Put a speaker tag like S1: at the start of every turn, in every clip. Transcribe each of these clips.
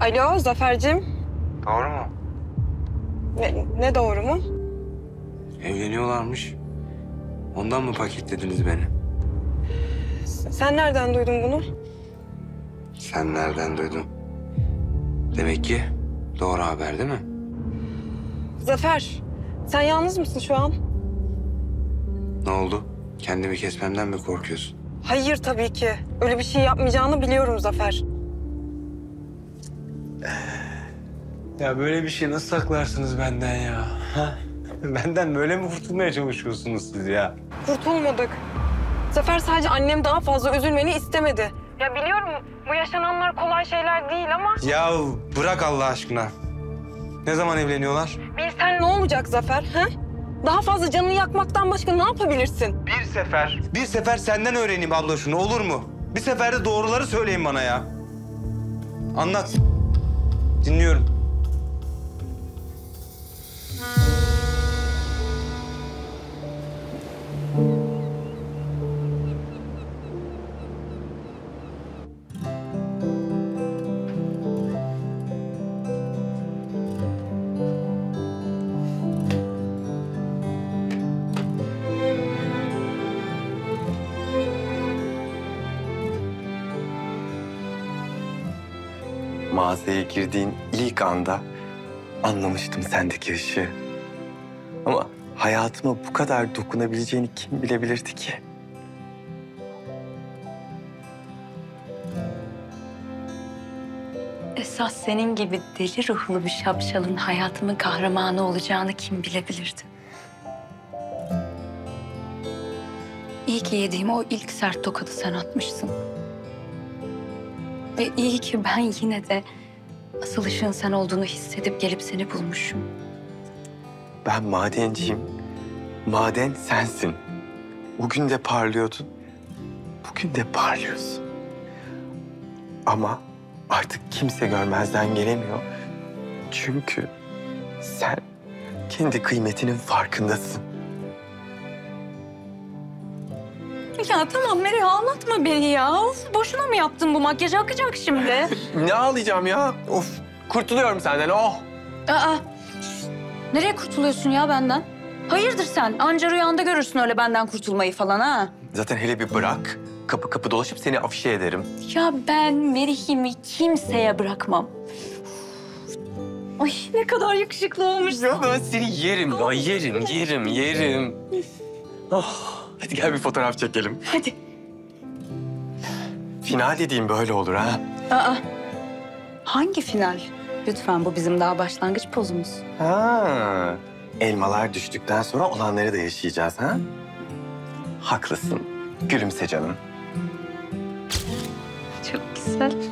S1: Alo Zafer'cim.
S2: Doğru mu?
S1: Ne, ne doğru mu?
S2: Evleniyorlarmış. Ondan mı paketlediniz beni?
S1: Sen nereden duydun bunu?
S2: Sen nereden duydun? Demek ki doğru haber değil mi?
S1: Zafer, sen yalnız mısın şu an?
S2: Ne oldu? Kendimi kesmemden mi korkuyorsun?
S1: Hayır tabii ki. Öyle bir şey yapmayacağını biliyorum Zafer.
S2: Ya böyle bir şey nasıl saklarsınız benden ya? Ha? Benden böyle mi kurtulmaya çalışıyorsunuz siz ya?
S1: Kurtulmadık. Zafer sadece annem daha fazla üzülmeni istemedi. Ya biliyorum bu yaşananlar kolay şeyler değil ama...
S2: Ya bırak Allah aşkına. Ne zaman evleniyorlar?
S1: Bilsen ne olacak Zafer, ha? Daha fazla canını yakmaktan başka ne yapabilirsin?
S2: Bir sefer. Bir sefer senden öğreneyim abla şunu olur mu? Bir seferde doğruları söyleyin bana ya. Anlat. Dinliyorum.
S3: Mağazaya girdiğin ilk anda anlamıştım sendeki ışığı. Ama hayatıma bu kadar dokunabileceğini kim bilebilirdi ki?
S4: Esas senin gibi deli ruhlu bir şapşalın hayatımın kahramanı olacağını kim bilebilirdi? İyi ki yediğim o ilk sert tokadı sen atmışsın. Ve iyi ki ben yine de asıl ışığın sen olduğunu hissedip gelip seni bulmuşum.
S3: Ben madenciyim. Maden sensin. O gün de parlıyordun. Bugün de parlıyorsun. Ama artık kimse görmezden gelemiyor. Çünkü sen kendi kıymetinin farkındasın.
S4: Ya tamam Meri ağlatma beni ya. Of, boşuna mı yaptın bu makyajı akacak şimdi.
S3: Ne ağlayacağım ya? Of, kurtuluyorum senden. Oh!
S4: Aa, nereye kurtuluyorsun ya benden? Hayırdır sen? Anca rüyanda görürsün öyle benden kurtulmayı falan ha.
S3: Zaten hele bir bırak. Kapı kapı dolaşıp seni afişe ederim.
S4: Ya ben Merih'imi kimseye bırakmam. Ay ne kadar yakışıklı olmuşsun.
S3: Ya ben seni yerim ya, yerim, yerim, yerim. Oh, hadi gel bir fotoğraf çekelim.
S4: Hadi.
S3: Final dediğim böyle olur ha.
S4: Aa, hangi final? Lütfen bu bizim daha başlangıç pozumuz.
S3: Ha, elmalar düştükten sonra olanları da yaşayacağız ha? Haklısın. Gülümse canım.
S4: Çok güzel.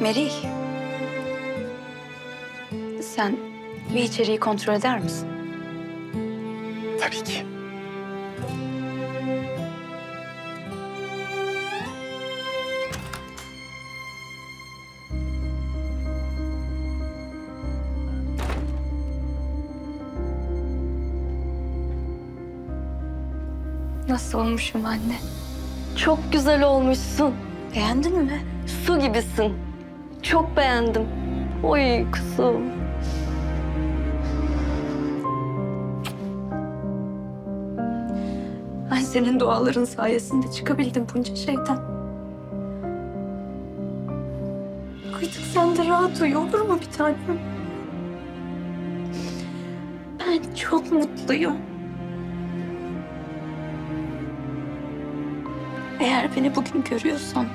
S4: Merih. Sen bir içeriği kontrol eder misin?
S3: Tabii ki.
S4: Nasıl olmuşum anne?
S5: Çok güzel olmuşsun.
S4: Beğendin mi?
S5: Su gibisin. Çok beğendim. Oy kuzum.
S4: Senin duaların sayesinde çıkabildim bunca şeyden. Artık sen de rahat uyu olur mu bir tanem? Ben çok mutluyum. Eğer beni bugün görüyorsan...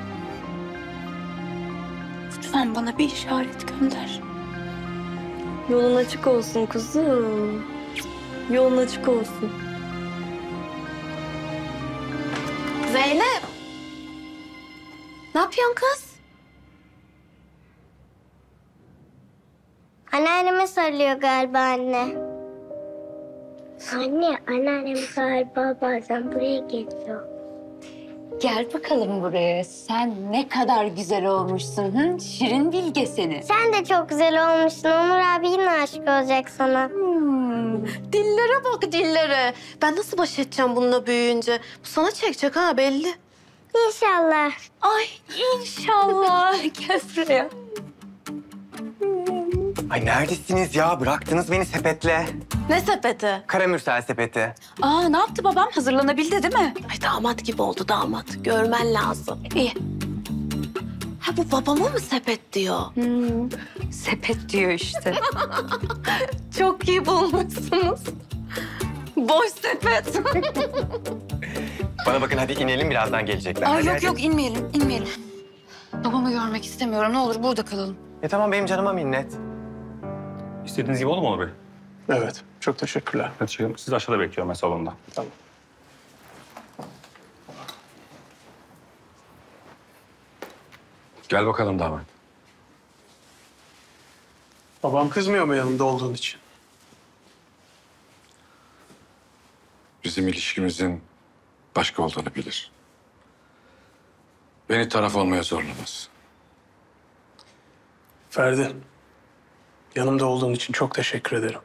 S4: Lütfen bana bir işaret gönder.
S5: Yolun açık olsun kuzum. Yolun açık olsun.
S6: Ne yapıyorsun kız?
S7: Anneanneme sarılıyor galiba anne. Anne, anneannem galiba bazen buraya geliyor.
S4: Gel bakalım buraya. Sen ne kadar güzel olmuşsun. Hı? Şirin bilge seni.
S8: Sen de çok güzel olmuşsun. Onur abi yine aşık olacak sana.
S9: Hmm. Dillere bak dillere. Ben nasıl baş edeceğim bununla büyüyünce? Bu sana çekecek ha belli.
S8: İnşallah.
S4: Ay inşallah. Gel buraya.
S3: Ay neredesiniz ya? Bıraktınız beni sepetle.
S9: Ne sepeti?
S3: Karamürsel sepeti.
S4: Aa ne yaptı babam? Hazırlanabildi değil mi?
S9: Ay damat gibi oldu damat. Görmen lazım.
S4: İyi.
S9: Ha bu babama mı sepet diyor?
S4: Sepet diyor işte.
S9: Çok iyi bulmuşsunuz. Boş sepet.
S3: Bana bakın hadi inelim birazdan gelecekler.
S4: Aa,
S3: Hadi,
S4: yok
S3: hadi.
S4: yok inmeyelim, inmeyelim. Babamı görmek istemiyorum. Ne olur burada kalalım.
S3: E tamam benim canıma minnet.
S10: İstediğiniz gibi oldu mu Onur Bey?
S11: Evet, çok teşekkürler.
S10: Hadi çıkalım. Sizi aşağıda bekliyorum ben salonda.
S11: Tamam.
S10: Gel bakalım damat.
S11: Babam kızmıyor mu yanımda olduğun için?
S12: Bizim ilişkimizin başka olduğunu bilir. Beni taraf olmaya zorlamaz.
S11: Ferdi, yanımda olduğun için çok teşekkür ederim.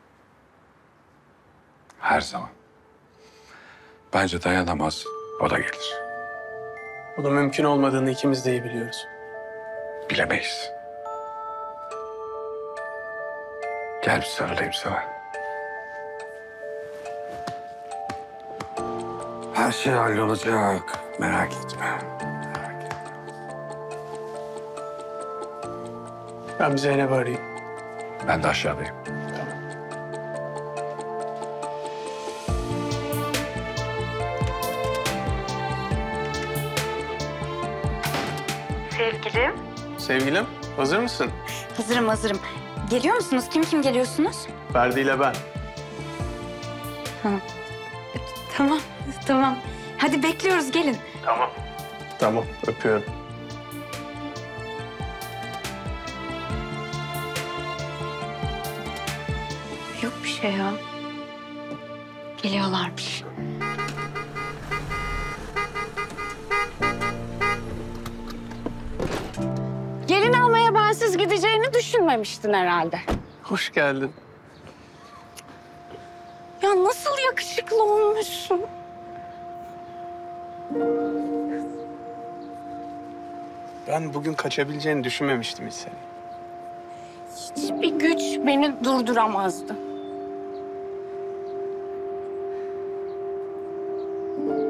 S12: Her zaman. Bence dayanamaz, o da gelir.
S11: Bunun mümkün olmadığını ikimiz de iyi biliyoruz.
S12: Bilemeyiz. Gel bir sarılayım sana. Her şey hallolacak. Merak etme. Merak etme.
S11: Ben bir Zeynep'i arayayım.
S12: Ben de aşağıdayım.
S11: Sevgilim, hazır mısın?
S4: Hazırım, hazırım. Geliyor musunuz? Kim kim geliyorsunuz?
S11: Ferdi ile ben.
S4: Tamam, tamam. Hadi bekliyoruz, gelin.
S11: Tamam, öpüyorum.
S4: Yok bir şey ya. Geliyorlarmış.
S6: Gelin almaya bensiz gideceğini düşünmemiştin herhalde.
S11: Hoş geldin.
S6: Ya nasıl yakışıklı olmuşsun.
S11: Ben bugün kaçabileceğini düşünmemiştim hiç seni.
S6: Hiçbir güç beni durduramazdı.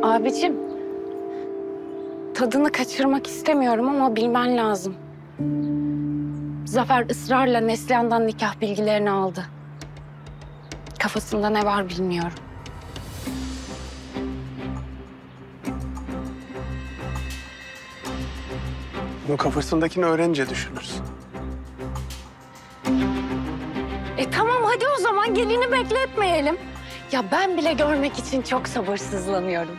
S6: Abicim, tadını kaçırmak istemiyorum ama bilmen lazım. Zafer ısrarla Neslihan'dan nikah bilgilerini aldı. Kafasında ne var bilmiyorum.
S11: Bunun kafasındakini öğrenince düşünürsün.
S6: E tamam hadi o zaman gelini bekletmeyelim. Ya ben bile görmek için çok sabırsızlanıyorum.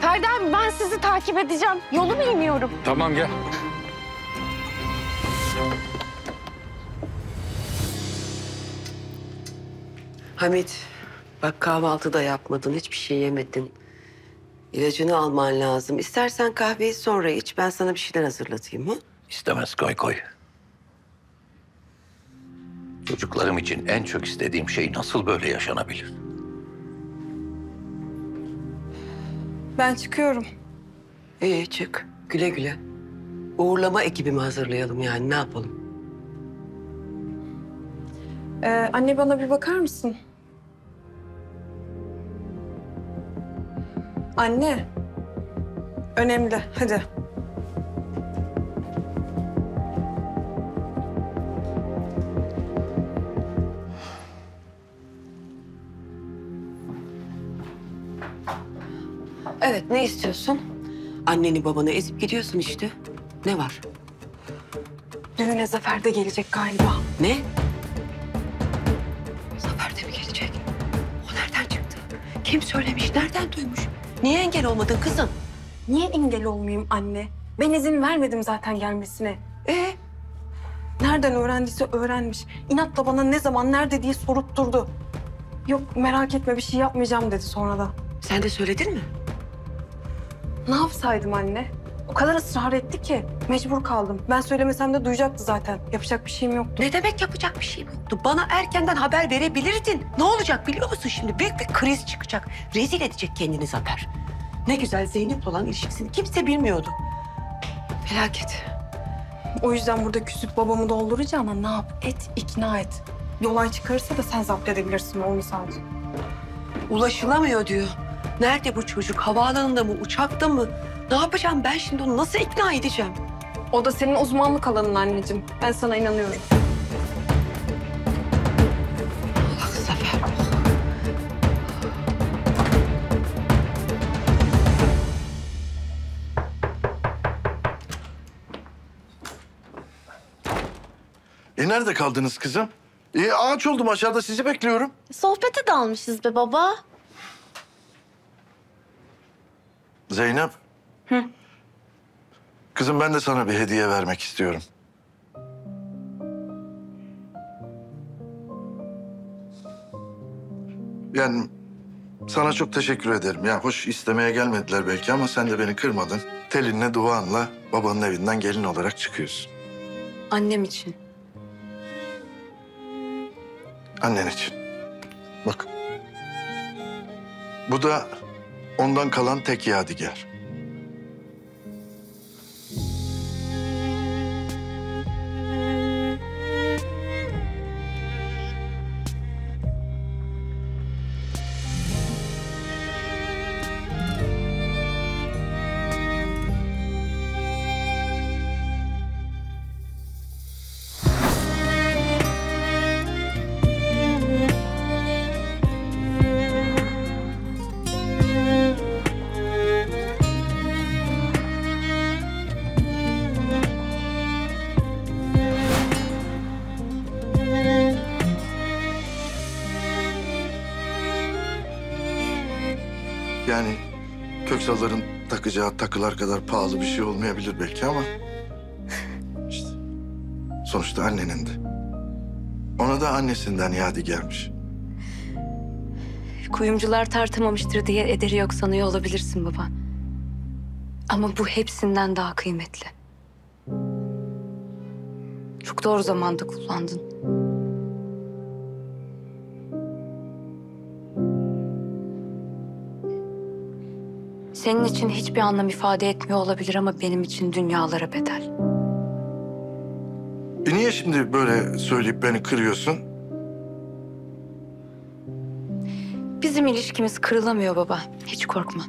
S6: Ferdi abi ben sizi takip edeceğim. Yolu bilmiyorum.
S12: Tamam gel.
S13: Hamit, bak kahvaltı da yapmadın, hiçbir şey yemedin. İlacını alman lazım. İstersen kahveyi sonra iç, ben sana bir şeyler hazırlatayım mı?
S14: İstemez koy koy. Çocuklarım için en çok istediğim şey nasıl böyle yaşanabilir?
S1: Ben çıkıyorum.
S13: İyi çık, güle güle. Uğurlama ekibi mi hazırlayalım yani, ne yapalım?
S1: Ee, anne bana bir bakar mısın? Anne. Önemli. Hadi.
S13: Evet, ne istiyorsun? Anneni babanı ezip gidiyorsun işte. Ne var?
S1: Düğüne Zafer de gelecek galiba.
S13: Ne? Zafer de mi gelecek? O nereden çıktı? Kim söylemiş, nereden duymuş? Niye engel olmadın kızım?
S1: Niye engel olmayayım anne? Ben izin vermedim zaten gelmesine.
S13: Ee,
S1: Nereden öğrendiyse öğrenmiş. İnatla bana ne zaman, nerede diye sorup durdu. Yok merak etme bir şey yapmayacağım dedi sonra da.
S13: sen de söyledin mi?
S1: Ne yapsaydım anne? O kadar ısrar etti ki. Mecbur kaldım. Ben söylemesem de duyacaktı zaten. Yapacak bir şeyim yoktu.
S13: Ne demek yapacak bir şey yoktu? Bana erkenden haber verebilirdin. Ne olacak biliyor musun şimdi? Büyük bir kriz çıkacak. Rezil edecek kendini Zafer. Ne güzel Zeynep'le olan ilişkisini kimse bilmiyordu. Felaket.
S1: O yüzden burada küsüp babamı dolduracağına ne yap? Et, ikna et. Bir olay çıkarırsa da sen zapt edebilirsin onu sadece.
S13: Ulaşılamıyor diyor. Nerede bu çocuk? Havaalanında mı? Uçakta mı? Ne yapacağım ben şimdi onu nasıl ikna edeceğim?
S1: O da senin uzmanlık alanın anneciğim. Ben sana inanıyorum.
S13: Ah Zafer.
S15: E nerede kaldınız kızım? E ağaç oldum aşağıda sizi bekliyorum.
S9: Sohbete dalmışız be baba.
S15: Zeynep.
S9: Hı.
S15: Kızım ben de sana bir hediye vermek istiyorum. Yani sana çok teşekkür ederim. Ya hoş istemeye gelmediler belki ama sen de beni kırmadın. Telinle duanla babanın evinden gelin olarak çıkıyorsun.
S4: Annem için.
S15: Annen için. Bak. Bu da ondan kalan tek yadigar. Takacağı takılar kadar pahalı bir şey olmayabilir belki ama... işte sonuçta annenin de. Ona da annesinden yadigarmış.
S4: Kuyumcular tartamamıştır diye ederi yok sanıyor olabilirsin baba. Ama bu hepsinden daha kıymetli. Çok doğru zamanda kullandın. Senin için hiçbir anlam ifade etmiyor olabilir ama benim için dünyalara bedel.
S15: E niye şimdi böyle söyleyip beni kırıyorsun?
S4: Bizim ilişkimiz kırılamıyor baba. Hiç korkma.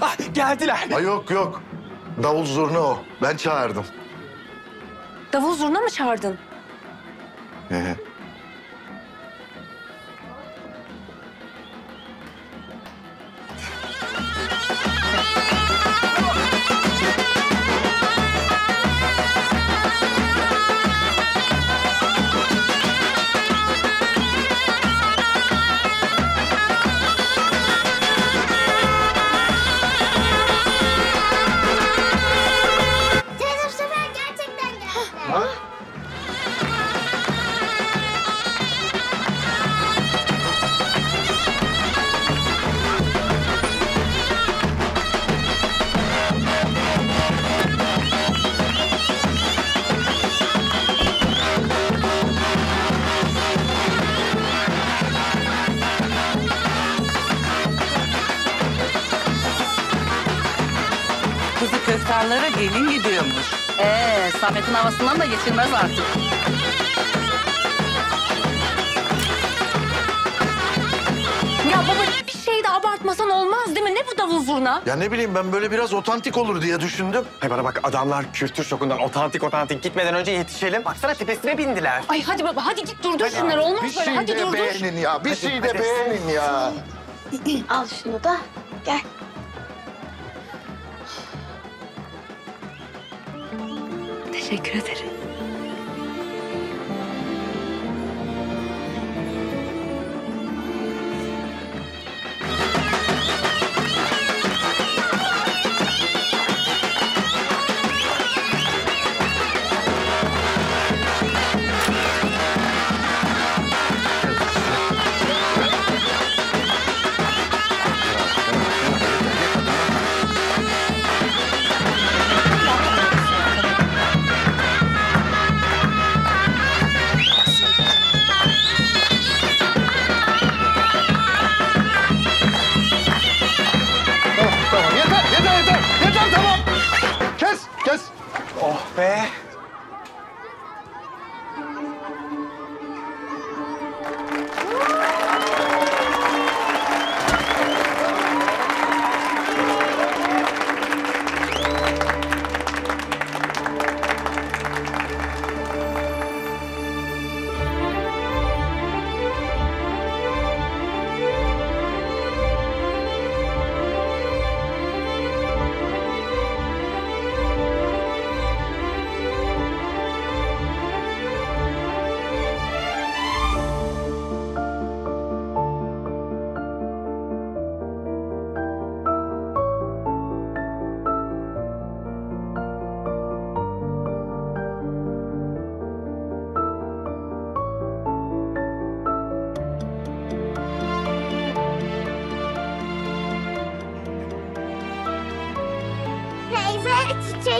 S3: Ah geldiler.
S15: Ha yok yok. Davul zurna o. Ben çağırdım.
S4: Davul zurna mı çağırdın?
S15: Ee,
S16: da geçilmez artık.
S4: Ya baba bir şey de abartmasan olmaz değil mi? Ne bu davul zurna?
S15: ya ne bileyim ben böyle biraz otantik olur diye düşündüm.
S3: Hay bana bak adamlar kültür şokundan otantik otantik gitmeden önce yetişelim. Baksana tepesine bindiler.
S4: Ay hadi baba hadi git durdur şunları olmaz
S15: bir
S4: böyle
S15: şey
S4: hadi
S15: de
S4: durdur.
S15: beğenin ya. Bir şey de beğenin ya.
S9: Al şunu da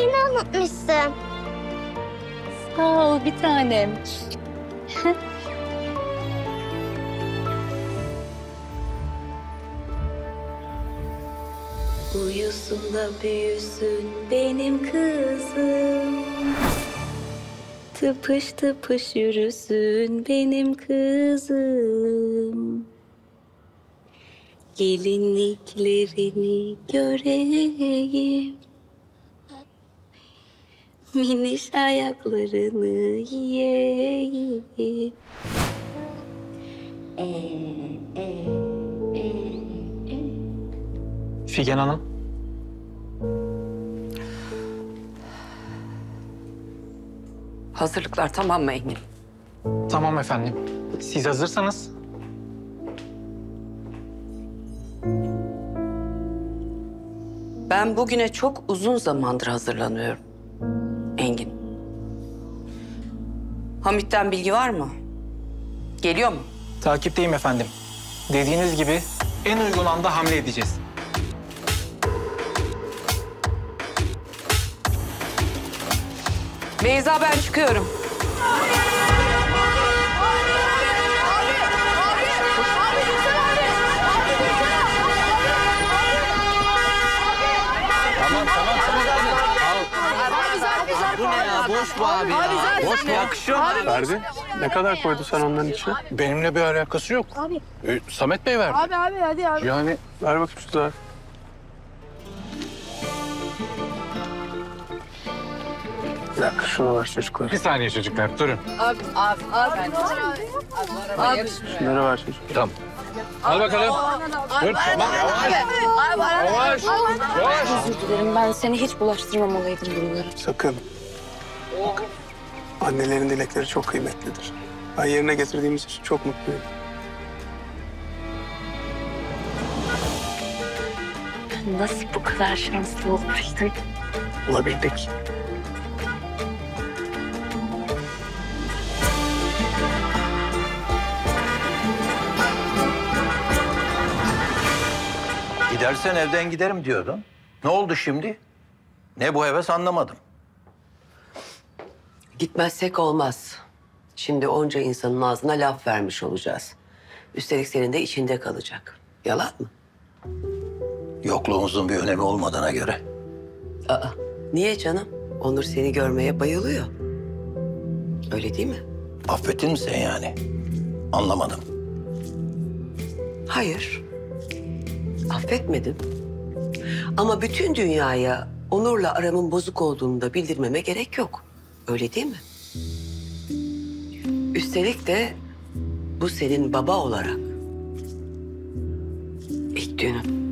S17: çayını unutmuşsun.
S6: Sağ ol bir tanem.
S7: Uyusun da büyüsün benim kızım. Tıpış tıpış yürüsün benim kızım. Gelinliklerini göreyim. Miniş ayaklarını yiyeyim.
S18: Figen Hanım.
S5: Hazırlıklar tamam mı Engin?
S18: Tamam efendim. Siz hazırsanız
S5: Ben bugüne çok uzun zamandır hazırlanıyorum. Hamit'ten bilgi var mı? Geliyor mu?
S18: takipteyim efendim. Dediğiniz gibi en uygun anda hamle edeceğiz.
S5: Beyza ben çıkıyorum.
S19: Boş bu abi ya. Boş mu? Yakışıyor mu?
S11: Ferdi, ne kadar koydu sen onların içine?
S20: Benimle bir alakası yok.
S21: Abi.
S20: Ee, Samet Bey verdi.
S21: Abi abi hadi abi.
S20: Yani
S11: Ver bakayım şu zarfı. Bir dakika şuna ver çocuklar.
S20: bir saniye çocuklar durun.
S21: Abi abi abi. Abi.
S11: Şunları ver çocuklar.
S20: Tamam. Al bakalım. Dur tamam yavaş. Yavaş. Yavaş.
S4: Ben seni hiç bulaştırmamalıydım bunlara.
S11: Sakın. Annelerin dilekleri çok kıymetlidir. Ben yerine getirdiğimiz için çok mutluyum.
S7: Nasıl bu kadar şanslı olmuştum?
S11: Olabildik.
S14: Gidersen evden giderim diyordun. Ne oldu şimdi? Ne bu heves anlamadım.
S13: Gitmezsek olmaz. Şimdi onca insanın ağzına laf vermiş olacağız. Üstelik senin de içinde kalacak. Yalan mı?
S14: Yokluğumuzun bir önemi olmadığına göre.
S13: Aa, niye canım? Onur seni görmeye bayılıyor. Öyle değil mi?
S14: Affettin mi sen yani? Anlamadım.
S13: Hayır. Affetmedim. Ama bütün dünyaya Onur'la aramın bozuk olduğunu da bildirmeme gerek yok. Öyle değil mi? Üstelik de bu senin baba olarak ilk düğünün.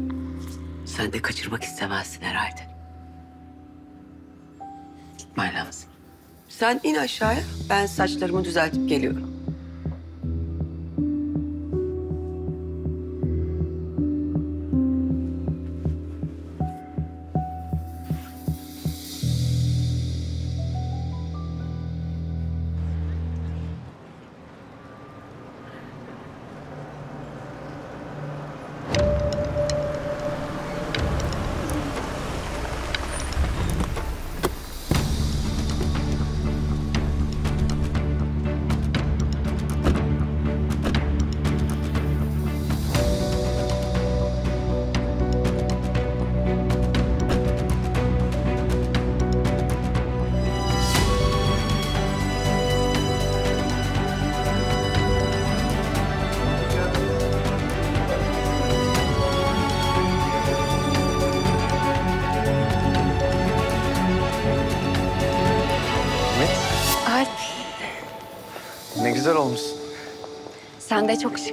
S13: Sen de kaçırmak istemezsin herhalde. Gitmen lazım. Sen in aşağıya. Ben saçlarımı düzeltip geliyorum.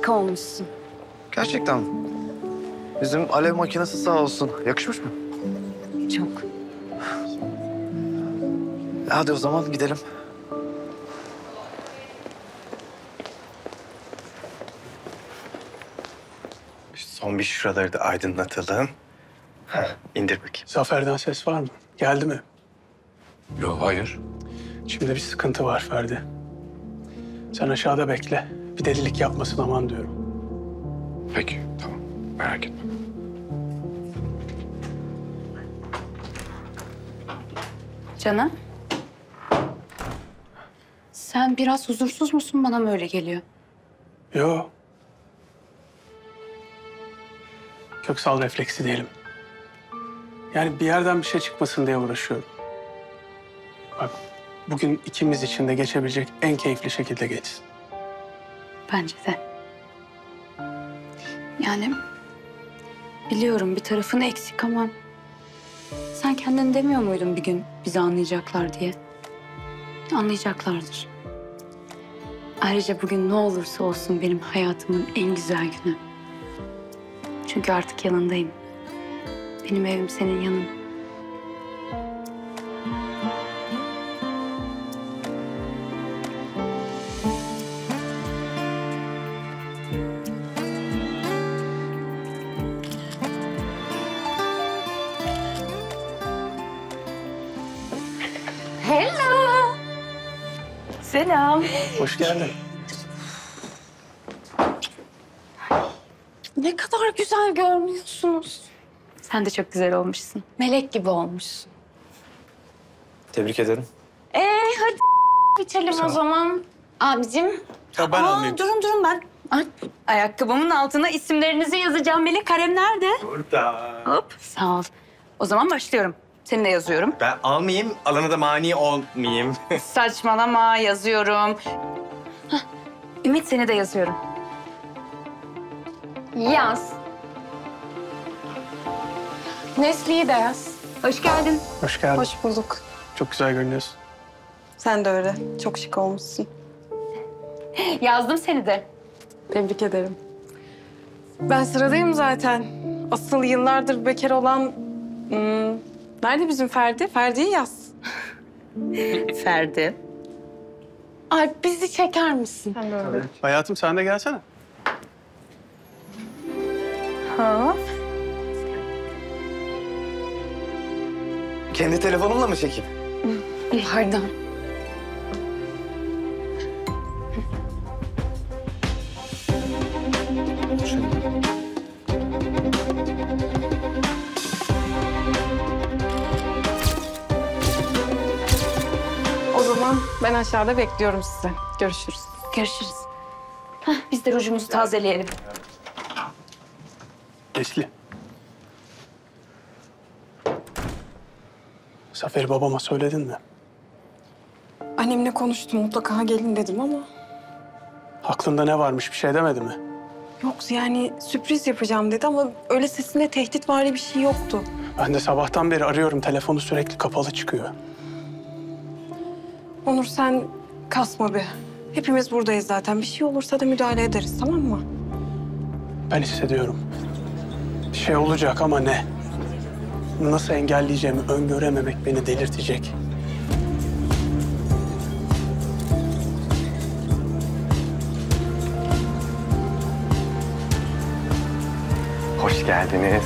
S6: Şık olmuşsun.
S22: Gerçekten. Bizim alev makinesi sağ olsun. Yakışmış mı?
S6: Çok.
S22: Hadi o zaman gidelim. Son bir şuraları da aydınlatalım. Heh, indir bakayım.
S11: Zafer'den ses var mı? Geldi mi?
S20: Yok hayır.
S11: Şimdi bir sıkıntı var Ferdi. Sen aşağıda bekle. Bir delilik yapmasın aman diyorum.
S20: Peki tamam merak etme.
S4: Canım. Sen biraz huzursuz musun? Bana mı öyle geliyor?
S11: Yo. Köksal refleksi diyelim. Yani bir yerden bir şey çıkmasın diye uğraşıyorum. Bak bugün ikimiz için de geçebilecek en keyifli şekilde geçsin.
S4: Bence de. Yani biliyorum bir tarafın eksik ama sen kendin demiyor muydun bir gün bizi anlayacaklar diye? Anlayacaklardır. Ayrıca bugün ne olursa olsun benim hayatımın en güzel günü. Çünkü artık yanındayım. Benim evim senin yanın.
S11: Hoş geldin.
S4: Ne kadar güzel görünüyorsunuz. Sen de çok güzel olmuşsun. Melek gibi olmuşsun.
S3: Tebrik ederim.
S4: Ee hadi içelim
S3: Sağ
S4: o zaman. Abicim.
S11: Ya ben
S4: Aa,
S11: almayayım.
S4: Durun durun ben. Ay, ayakkabımın altına isimlerinizi yazacağım. Melek kalem nerede?
S3: Burada.
S4: Hop. Sağ ol. O zaman başlıyorum. Seni de yazıyorum.
S3: Ben almayayım, alana da mani olmayayım.
S4: Saçmalama yazıyorum. Hah, Ümit seni de yazıyorum. Yaz.
S1: Nesli'yi de yaz.
S4: Hoş geldin.
S11: Hoş geldin.
S1: Hoş bulduk.
S11: Çok güzel görünüyorsun.
S1: Sen de öyle. Çok şık olmuşsun.
S4: Yazdım seni de.
S1: Tebrik ederim. Ben sıradayım zaten. Asıl yıllardır bekar olan... hmm, nerede bizim Ferdi? Ferdi'yi yaz.
S4: Ferdi.
S6: Ay bizi çeker misin?
S1: Sen de öyle.
S11: Hayatım sen de gelsene.
S4: Ha.
S3: Kendi telefonumla mı çekeyim?
S6: Pardon.
S1: Ben aşağıda bekliyorum sizi. Görüşürüz.
S4: Görüşürüz. Hah, biz de rujumuzu tazeleyelim.
S11: Nesli. Zafer'i babama söyledin mi?
S1: Annemle konuştum. Mutlaka gelin dedim ama...
S11: Aklında ne varmış bir şey demedi mi?
S1: Yok yani sürpriz yapacağım dedi ama öyle sesinde tehdit var bir şey yoktu.
S11: Ben de sabahtan beri arıyorum. Telefonu sürekli kapalı çıkıyor.
S1: Onur sen kasma bir. Hepimiz buradayız zaten. Bir şey olursa da müdahale ederiz tamam mı?
S11: Ben hissediyorum. Bir şey olacak ama ne? Nasıl engelleyeceğimi öngörememek beni delirtecek.
S3: Hoş geldiniz.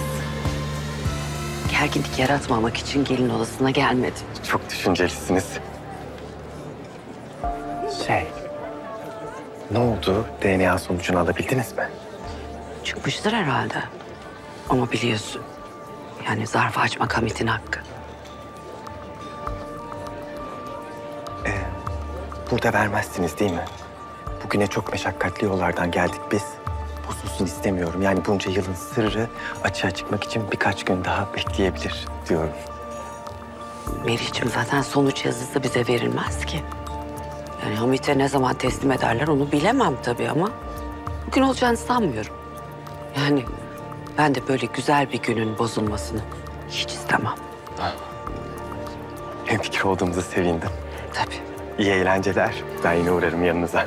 S23: Gerginlik yaratmamak için gelin odasına gelmedim.
S3: Çok düşüncelisiniz. Şey, ne oldu? DNA sonucunu alabildiniz mi?
S23: Çıkmıştır herhalde. Ama biliyorsun. Yani zarfı açmak Hamit'in hakkı.
S3: Burada vermezsiniz değil mi? Bugüne çok meşakkatli yollardan geldik biz. Bozulsun istemiyorum. Yani bunca yılın sırrı açığa çıkmak için birkaç gün daha bekleyebilir diyorum.
S23: Merih'cim zaten sonuç yazısı bize verilmez ki. Yani Hamit'e ne zaman teslim ederler onu bilemem tabii ama... ...bugün olacağını sanmıyorum. Yani ben de böyle güzel bir günün bozulmasını hiç istemem.
S3: Hemfikir olduğumuza sevindim.
S23: Tabii.
S3: İyi eğlenceler. Ben yine uğrarım yanınıza.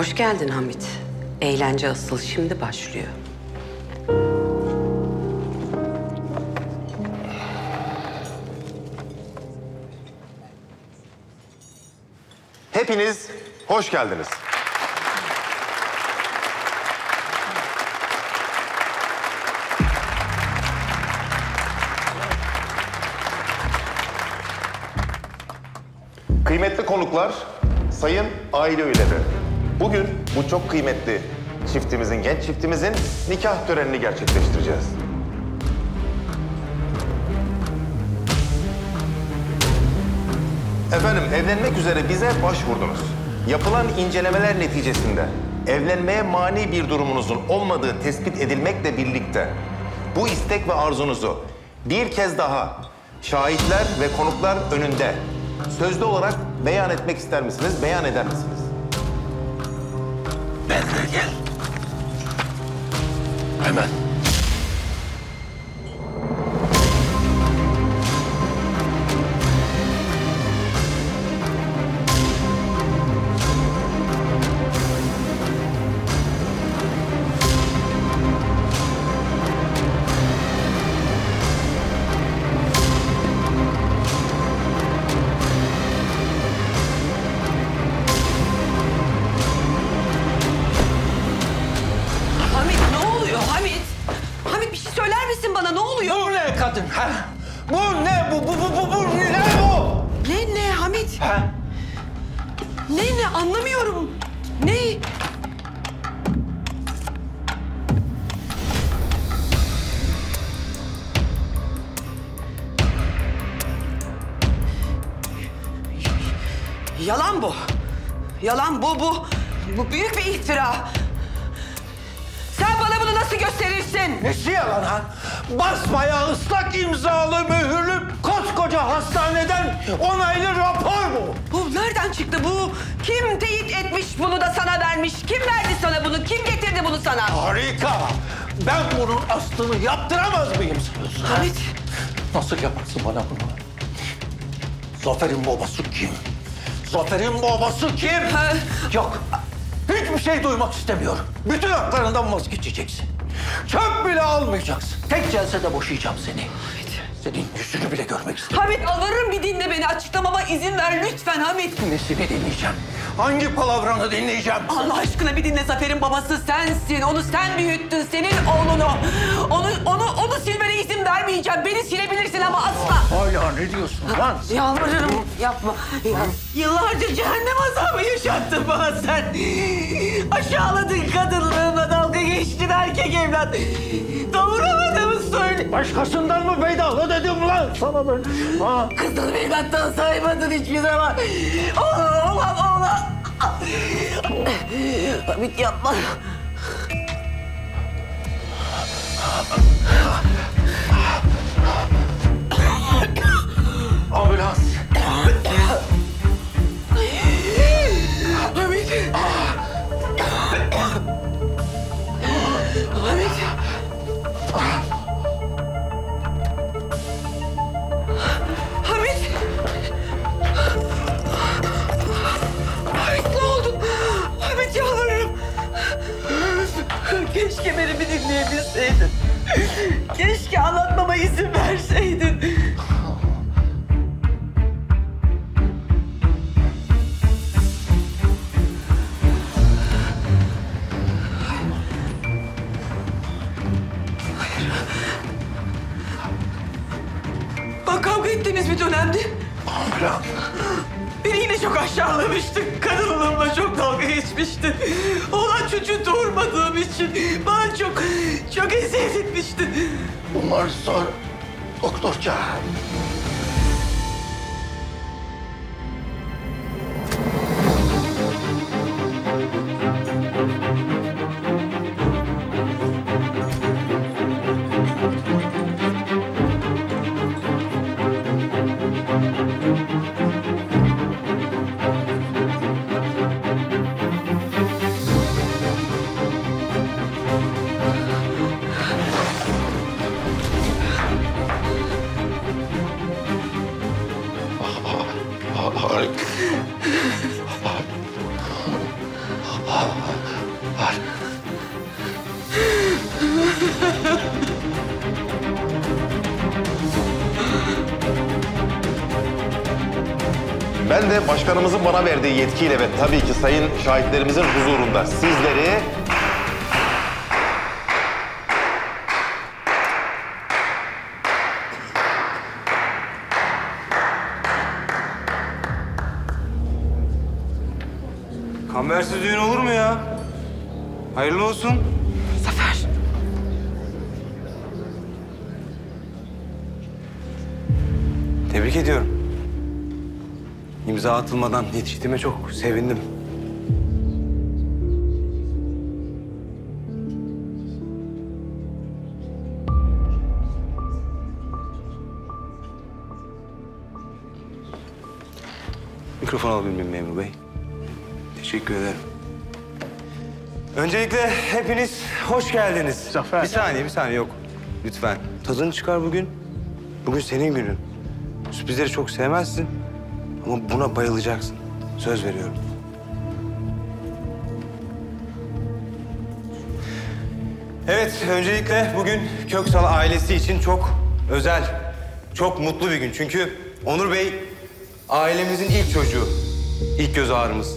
S23: Hoş geldin Hamit. Eğlence asıl şimdi başlıyor.
S24: Hepiniz hoş geldiniz. Kıymetli konuklar, sayın aile üyeleri. Bugün bu çok kıymetli çiftimizin, genç çiftimizin nikah törenini gerçekleştireceğiz. Efendim evlenmek üzere bize başvurdunuz. Yapılan incelemeler neticesinde evlenmeye mani bir durumunuzun olmadığı tespit edilmekle birlikte bu istek ve arzunuzu bir kez daha şahitler ve konuklar önünde sözlü olarak beyan etmek ister misiniz, beyan eder misiniz?
S14: Ben de gel.
S13: Yalan bu bu. Bu büyük bir iftira. Sen bana bunu nasıl gösterirsin?
S14: Nesi yalan ha? Basbayağı ıslak imzalı mühürlü koskoca hastaneden onaylı rapor bu.
S13: Bu nereden çıktı bu? Kim teyit etmiş bunu da sana vermiş? Kim verdi sana bunu? Kim getirdi bunu sana?
S14: Harika. Ben bunun aslını yaptıramaz mıyım sanıyorsun? ha?
S13: Hamit.
S14: Nasıl yaparsın bana bunu? Zafer'in babası kim? Zafer'in babası kim? Yok. Hiçbir şey duymak istemiyorum. Bütün haklarından vazgeçeceksin. Çöp bile almayacaksın. Tek celsede boşayacağım seni. Senin yüzünü bile görmek istemiyorum.
S13: Hamit alırım bir dinle beni. Açıklamama izin ver lütfen Hamit.
S14: Nesini dinleyeceğim? Hangi palavranı dinleyeceğim?
S13: Allah aşkına bir dinle Zafer'in babası sensin. Onu sen büyüttün, senin oğlunu. Onu, onu, onu silmene izin vermeyeceğim. Beni silebilirsin ama asla.
S14: Hala ne diyorsun lan?
S13: Yalvarırım yapma. Ya, yıllarca cehennem azabı yaşattın bana sen. Aşağıladın kadınlığımla dalga geçtin erkek evlat. Doğuramadığımı söyle.
S14: Başkasından mı bedava dedim lan sana ben? Ha?
S13: Kızını evlattan saymadın hiçbir zaman. Oğlan, oğlan, oğlan. Hamit yapma.
S14: Ambulans.
S13: Bana
S24: verdiği yetkiyle ve tabii ki sayın şahitlerimizin huzurunda sizleri
S2: atılmadan yetiştiğime çok sevindim. Mikrofon alabilir miyim memur bey? Teşekkür ederim. Öncelikle hepiniz hoş geldiniz.
S11: Zafer.
S2: Bir saniye, bir saniye yok. Lütfen. Tadını çıkar bugün. Bugün senin günün. Sürprizleri çok sevmezsin. Ama buna bayılacaksın. Söz veriyorum. Evet, öncelikle bugün Köksal ailesi için çok özel, çok mutlu bir gün. Çünkü Onur Bey ailemizin ilk çocuğu, ilk göz ağrımız.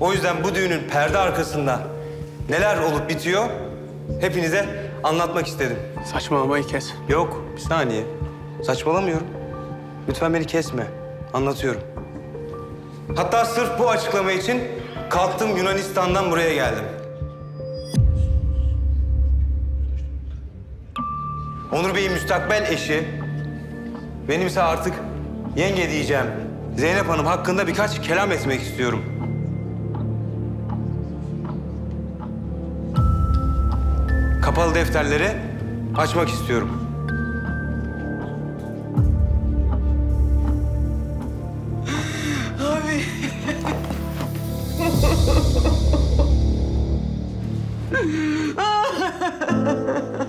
S2: O yüzden bu düğünün perde arkasında neler olup bitiyor hepinize anlatmak istedim.
S11: Saçmalamayı kes.
S2: Yok, bir saniye. Saçmalamıyorum. Lütfen beni kesme. Anlatıyorum. Hatta sırf bu açıklama için kalktım Yunanistan'dan buraya geldim. Onur Bey'in müstakbel eşi, benimse artık yenge diyeceğim. Zeynep Hanım hakkında birkaç kelam etmek istiyorum. Kapalı defterleri açmak istiyorum.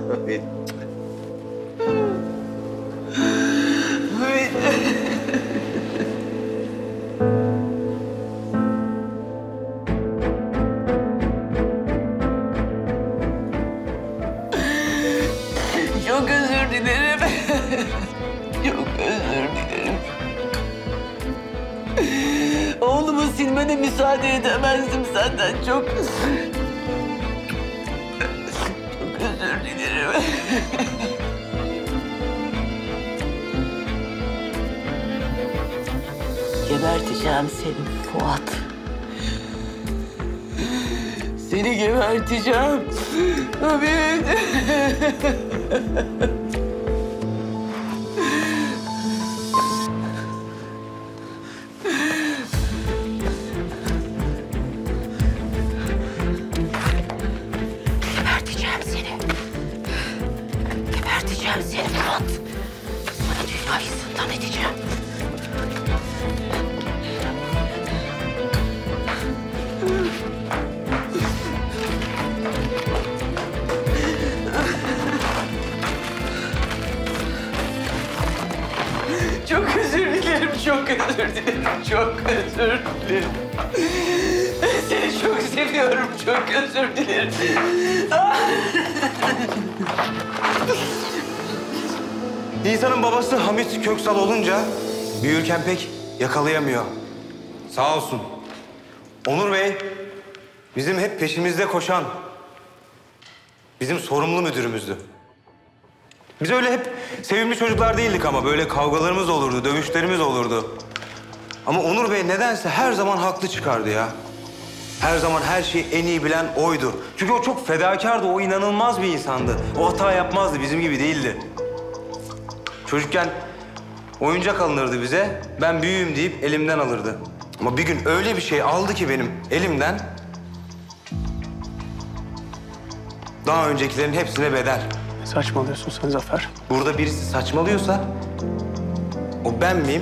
S25: 阿弥。Geberteceğim. Abi.
S13: Geberteceğim seni. Geberteceğim seni Fuat. Sana dünyayı zindan edeceğim.
S25: Özür dilerim, çok özür dilerim. Seni çok seviyorum, çok özür dilerim.
S2: Nisan'ın babası Hamit Köksal olunca büyürken pek yakalayamıyor. Sağ olsun. Onur Bey bizim hep peşimizde koşan, bizim sorumlu müdürümüzdü. Biz öyle hep sevimli çocuklar değildik ama böyle kavgalarımız olurdu, dövüşlerimiz olurdu. Ama Onur Bey nedense her zaman haklı çıkardı ya. Her zaman her şeyi en iyi bilen oydu. Çünkü o çok fedakardı, o inanılmaz bir insandı. O hata yapmazdı, bizim gibi değildi. Çocukken oyuncak alınırdı bize. Ben büyüğüm deyip elimden alırdı. Ama bir gün öyle bir şey aldı ki benim elimden. Daha öncekilerin hepsine bedel.
S11: Saçmalıyorsun sen Zafer.
S2: Burada birisi saçmalıyorsa o ben miyim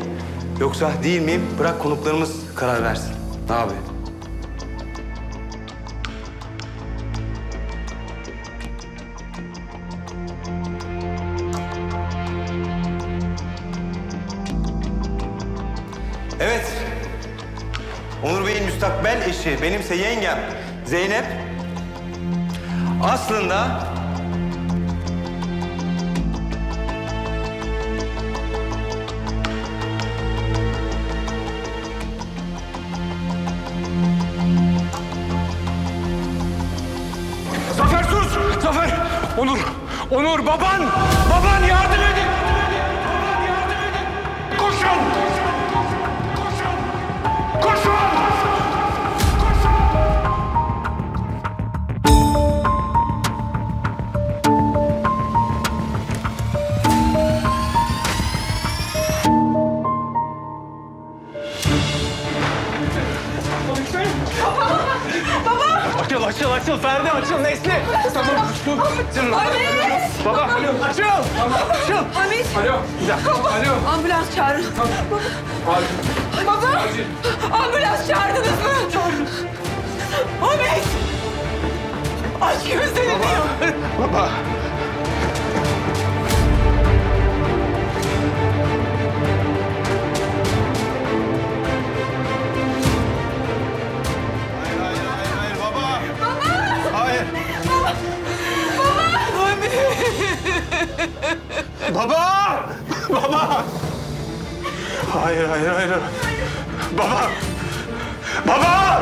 S2: yoksa değil miyim? Bırak konuklarımız karar versin. Abi. Evet. Onur Bey'in müstakbel eşi, benimse yengem Zeynep. Aslında Onur baban! Baban yardım edin!
S22: Açıl açıl Ferdi açıl Nesli. Tamam dur. Canım.
S13: Hamit!
S22: Baba açıl. Açıl.
S13: Hamit!
S22: Alo. Bir dakika. Alo.
S13: Ambulans çağırın. Baba! Ambulans çağırdınız mı? Çağırın. Hamit! Aç gözlerini diyor.
S22: Baba. Baba! Baba! Hayır hayır hayır. Baba! Baba!